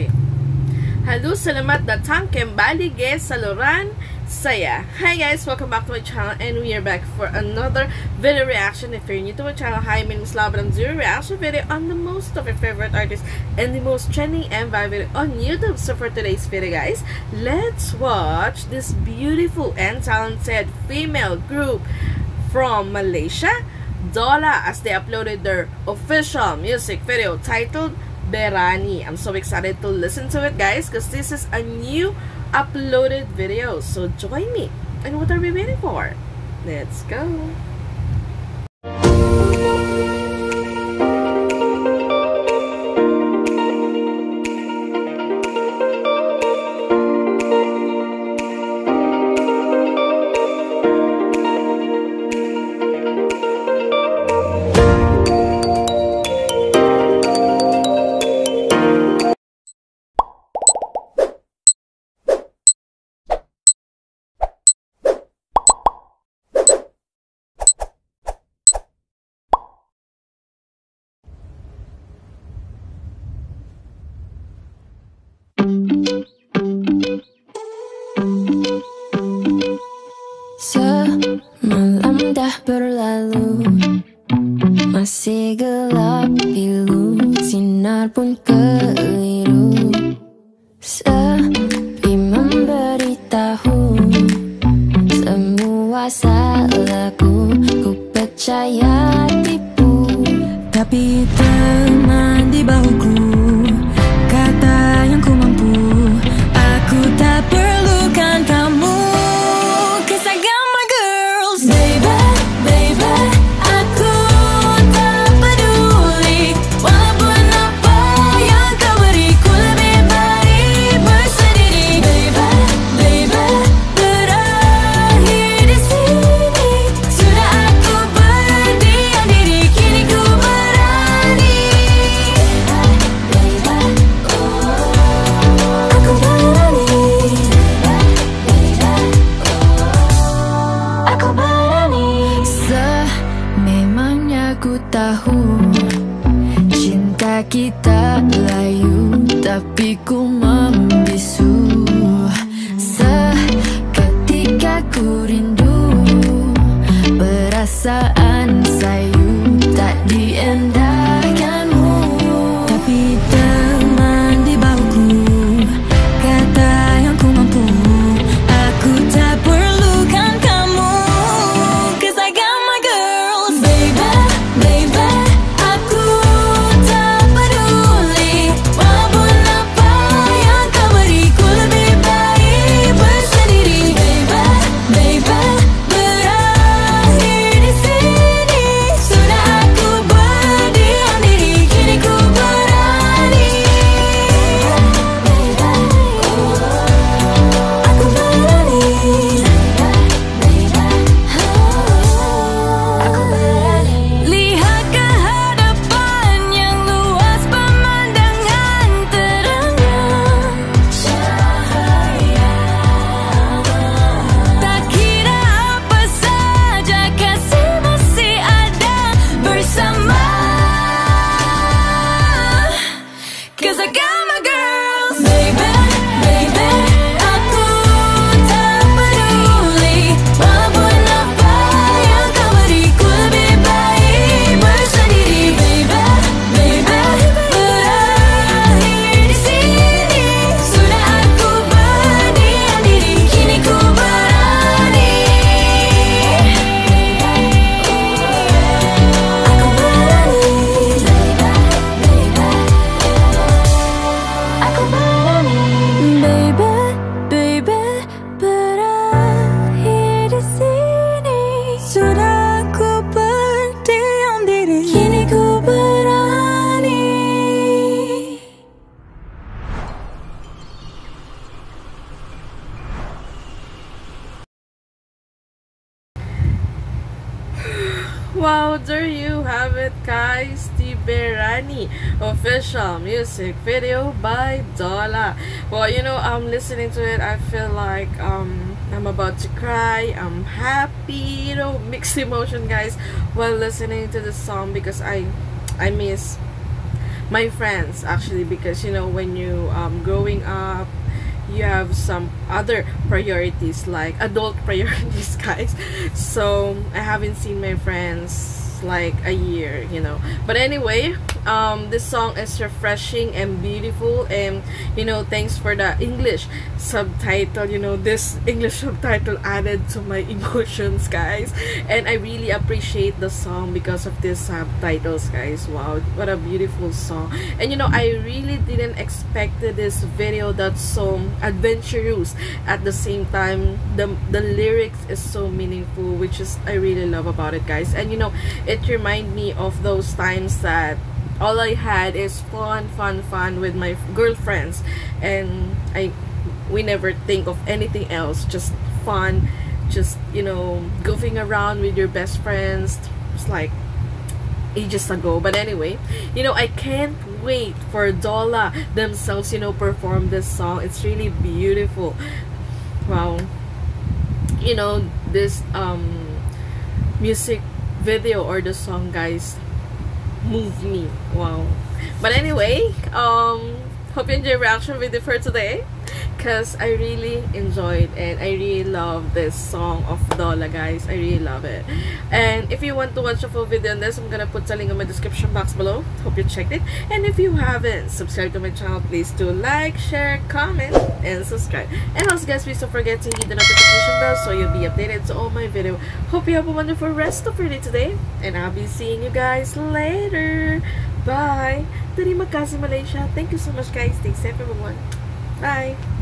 Okay. Halo, salamat datang kembali guys sa Loran Saya. Hi guys, welcome back to my channel and we are back for another video reaction. If you're new to my channel, hi, my name is Lava and I'm reaction video on the most of your favorite artists and the most trending and viral on YouTube. So for today's video guys, let's watch this beautiful and talented female group from Malaysia, Dolla, as they uploaded their official music video titled Berani. I'm so excited to listen to it, guys, because this is a new uploaded video. So join me. And what are we waiting for? Let's go. Masih gelap pilu Sinar pun keliru. Sepi memberitahu Semua salahku. Ku percaya tipu. Tapi teman di bahuku Kata yang ku Wow, there you have it, guys. The Berani official music video by Dolla. Well, you know, I'm listening to it. I feel like um I'm about to cry. I'm happy, you know, mixed emotion, guys, while listening to the song because I I miss my friends actually because you know when you um growing up you have some other priorities like adult priorities guys. So i haven't seen my friends like a year you know. But anyway um this song is refreshing and beautiful and you know thanks for the english subtitle you know this english subtitle added to my emotions guys. And i really appreciate the song because of these subtitles guys. Wow what a beautiful song. And you know i really didn't expect this video that's so adventurous at the same time. The the lyrics is so meaningful which is i really love about it guys. And you know it remind me of those times that all I had is fun, fun, fun with my girlfriends, and I we never think of anything else, just fun, just you know goofing around with your best friends. It's like ages ago. But anyway, you know I can't wait for Dolla themselves, you know, perform this song. It's really beautiful. Wow. You know this um music video or the song guys moved me. Wow. But anyway um hope you enjoy reaction video for today because I really enjoyed and I really love this song of Dolla guys. I really love it. And if you want to watch a full video on this I'm gonna put the link in my description box below. Hope you checked it. And if you haven't subscribed to my channel please do like share comment and subscribe. And also guys please don't forget to hit the notification bell so you'll be updated to all my video. Hope you have a wonderful rest of your day today and I'll be seeing you guys later. Bye. Terima kasih Malaysia. Thank you so much guys. Stay safe everyone. Bye